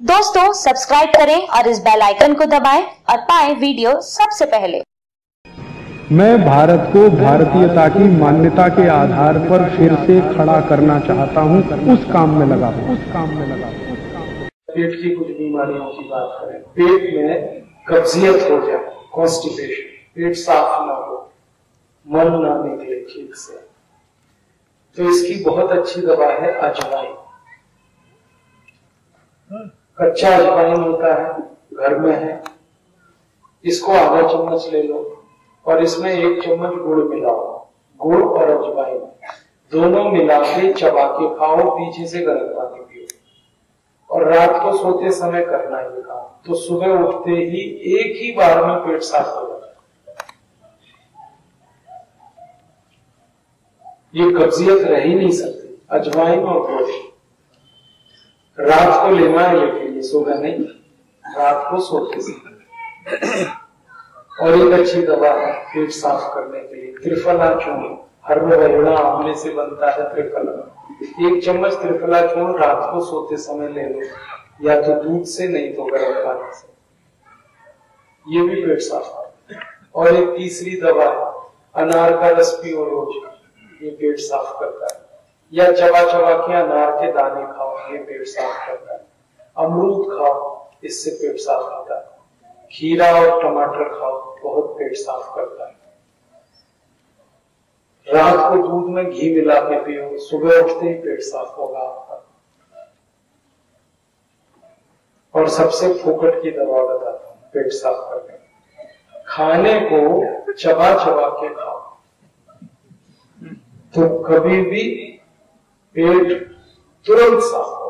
दोस्तों सब्सक्राइब करें और इस बेल आइकन को दबाएँ और पाएँ वीडियो सबसे पहले। मैं भारत को भारतीयता की मान्यता के आधार पर फिर से खड़ा करना चाहता हूँ उस काम में लगा हूँ। उस काम में लगा हूँ। पेट की कुछ बीमारियों की बात करें। पेट में कब्जियत हो जाए कॉन्स्टिपेशन पेट साफ़ ना हो मन ना निकले ठीक से। तो इसकी बहुत अच्छी दवा है अजवाइन। कच्चा अजवाइन होता है, घर में है। इसको आधा चम्मच ले लो और इसमें एक चम्मच गुड़ मिलाओ। गुड़ और अजवाइन। दोनों मिला के चबा के खाओ, पीछे से गर्म पानी पियो। और रात को सोते समय करना ही काम। तो सुबह उठते ही एक ही बार में पेट साफ़ हो जाता ये कब्जियत रह ही नहीं सकती। अजवाइन और गुड़। रात को लेना है लेकिन ये सुबह नहीं, रात को सोते समय और एक अच्छी दवा है, पेट साफ़ करने के लिए। त्रिफला चूर्ण, हर वरुणा आमले से बनता है त्रिफला। एक चम्मच त्रिफला चूर्ण रात को सोते समय ले लो, या तो दूध से, नहीं तो गर्म पानी से। ये भी पेट साफ़ और एक तीसरी दवा अनार का रस पियो रोज। ये पेट साफ़ करता है। या चबा चबा के अनार के दाने खाओ, ये पेट साफ़ करता है। अमरूद खाओ, इससे पेट साफ़ होता है। खीरा और टमाटर खाओ, बहुत पेट साफ़ करता है। रात को दूध में घी मिला के पियो, सुबह उठते ही पेट साफ़ होगा आपका। और सबसे फोकट की दवा बताता हूँ, पेट साफ़ करने। खाने को चबा चबा के खाओ। तो कभी भी पेट तुरंत साफ़ होगा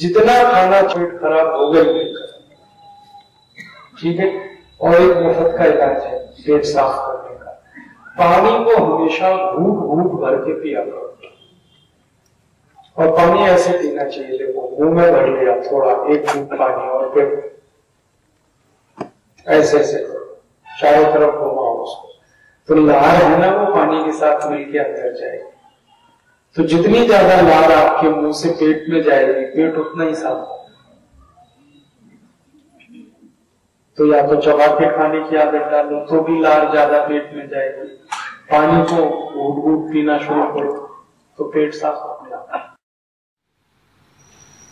जितना खाना पेट खराब हो गई, ठीक है? और एक मुफ़्त का इलाज है, पेट साफ़ करने का। पानी को हमेशा घूट घूट भर के पिया करो। और पानी ऐसे पीना चाहिए, देखो, मुँह में भर लिया, थोड़ा, एक घूट पानी और फिर ऐसे ऐसे चारों तरफ़ घुमाओ उसको। तो लार है ना वो पानी के साथ मिलके अंदर जाएगी। तो जितनी ज़्यादा लार आपके मुँह से पेट में जाएगी, पेट उतना ही साफ़ होगा। तो या तो चबा के खाने की आदत डालो तो भी लार ज़्यादा पेट में जाएगी। पानी को घूट घूट पीना शुरू करो तो पेट साफ़ अपने आप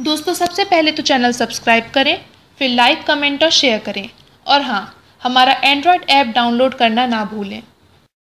दोस्तों, सबसे पहले तो चैनल सब्सक्राइब करें, फिर लाइक, कमेंट और शेयर करें। और हाँ हमारा एंड्रॉयड ऐप डाउनलोड करना ना भूलें।